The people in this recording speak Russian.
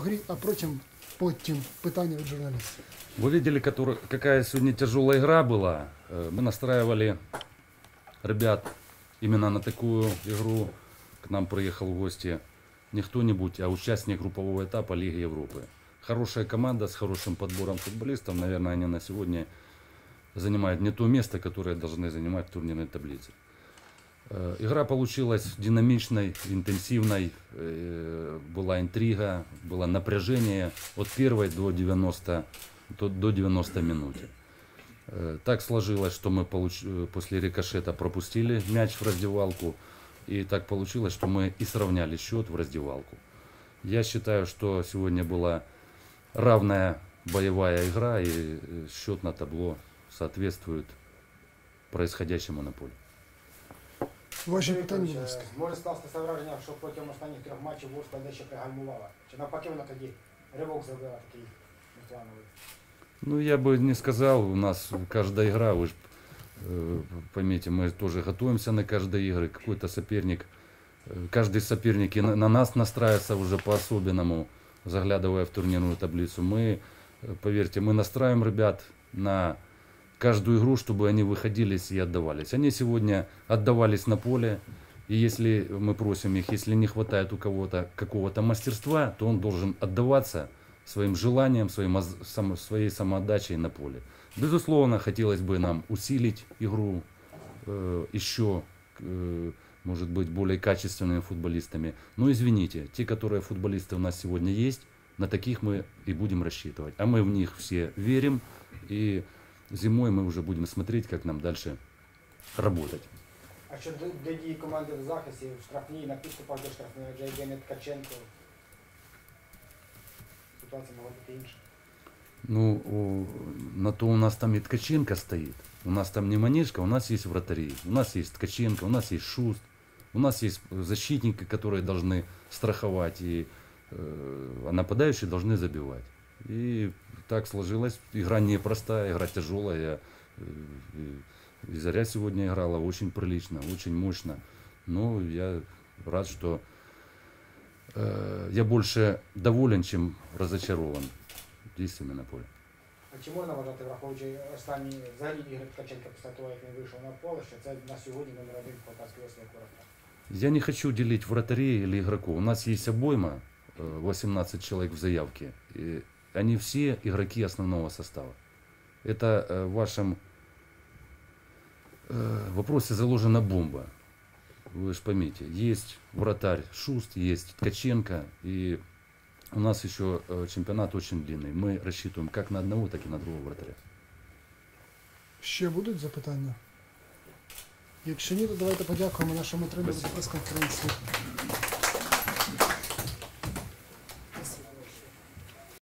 грі, а потім, потім питання від журналістів. Вы видели, который, какая сегодня тяжелая игра была. Э, Мы настраивали ребят именно на такую игру. К нам приехал в гости не кто-нибудь, а участник группового этапа Лиги Европы. Хорошая команда с хорошим подбором футболистов. Наверное, они на сегодня занимают не то место, которое должны занимать в турнирной таблице. Э, Игра получилась динамичной, интенсивной, э, была интрига, было напряжение от первой до 90, до, до 90 минуты. Э, Так сложилось, что мы получ- после рикошета пропустили мяч в раздевалку, и так получилось, что мы и сравняли счет в раздевалку. Я считаю, что сегодня была равная боевая игра, и счет на табло соответствует происходящему на поле. Ваші Андрій питання, будь Вікторович, ласка. е, Може скластися враження, що протягом останніх трьох матчів Ворскла дещо пригальмувала. Чи навпаки вона тоді ривок зробила такий неплановий? Ну, я бы не сказал, у нас каждая игра, вы же поймите, мы тоже готовимся на каждой игры, какой-то соперник, э, каждый соперник и на, на нас настраивается уже по-особенному, заглядывая в турнирную таблицу. Мы, э, поверьте, мы настраиваем ребят на каждую игру, чтобы они выходились и отдавались. Они сегодня отдавались на поле, и если мы просим их, если не хватает у кого-то какого-то мастерства, то он должен отдаваться своим желанием, своим, само- своей самоотдачей на поле. Безусловно, хотелось бы нам усилить игру э, еще, э, может быть, более качественными футболистами. Но извините, те, которые футболисты у нас сегодня есть, на таких мы и будем рассчитывать. А мы в них все верим, и зимой мы уже будем смотреть, как нам дальше работать. А що для, для дії команди в захисті, в штрафній, на підступах до штрафної, адже йде не Ткаченко, ситуація могла бути інша. Ну, о, на то у нас там и Ткаченко стоит. У нас там не Манишка, у нас есть вратари. У нас есть Ткаченко, у нас есть Шуст. У нас есть защитники, которые должны страховать, и, э, а нападающие должны забивать. И так сложилось. Игра непростая, игра тяжелая. Э, и- и Заря сегодня играла очень прилично, очень мощно. Но я рад, что э, я больше доволен, чем разочарован действиями на поле. А чи можна вважати, враховуючи останні взагалі ігри Ткаченка після того, як він вийшов на поле, що це на сьогодні номер один в Полтавській області Курака? Я не хочу делить вратарей или игроков. У нас есть обойма, э, 18 человек в заявке. И они все игроки основного состава. Это э, в вашем э, вопросе заложена бомба. Вы же поймите, есть вратарь Шуст, есть Ткаченко, и у нас еще э, чемпионат очень длинный. Мы рассчитываем как на одного, так и на другого вратаря. Ще будуть запитання? Якщо ні, то давайте подякуємо нашому тренеру за Спасибо. прес-конференції.